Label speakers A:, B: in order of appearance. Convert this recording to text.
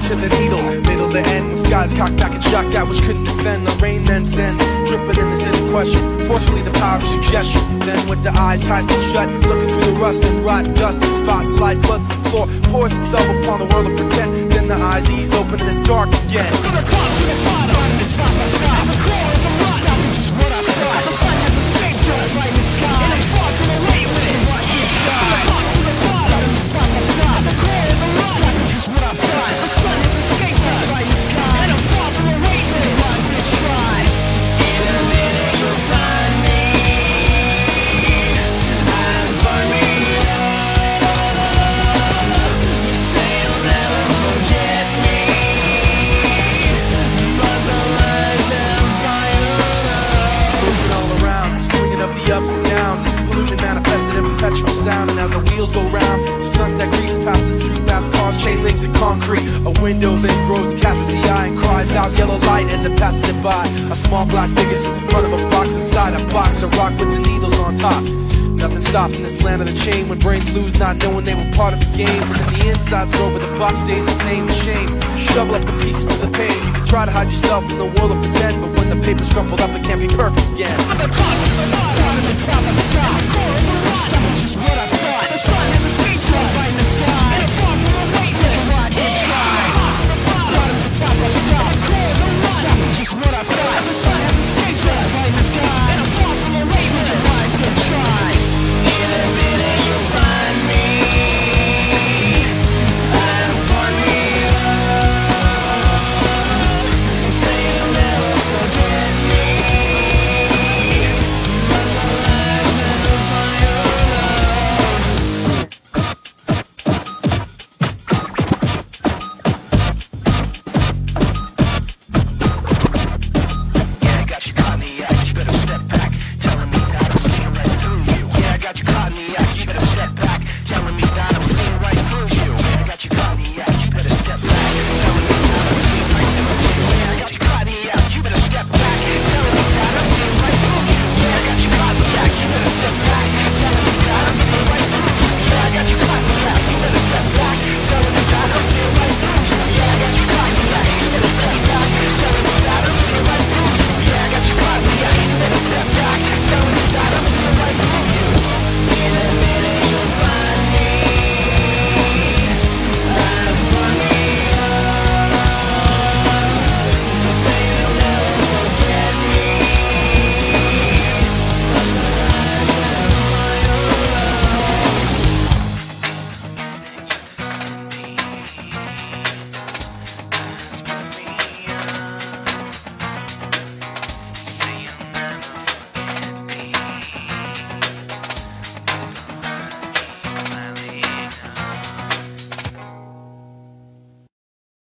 A: right to the needle, middle to end. When skies cocked back and shot out, which couldn't defend. The rain then sends, dripping in the city question. Forcefully the power of suggestion. Then with the eyes tightly shut, looking through the rust and rot, dust, the spotlight floods the floor, pours itself upon the world of pretend. Then the eyes ease open and it's dark again.
B: From the top to the bottom, the top I stop. The core of the rock, just the
A: wheels go round, the sunset creeps past the street lamps, cars, chain links, and concrete. A window then grows and captures the eye and cries out yellow light as it passes it by. A small black figure sits in front of a box inside a box, a rock with the needles on top. Nothing stops in this land of the chain when brains lose, not knowing they were part of the game. And then the insides grow, but the box stays the same. Shame, shovel up the pieces to the pain. You can try to hide yourself in the world of pretend, but when the paper's crumpled up, it can't be perfect again.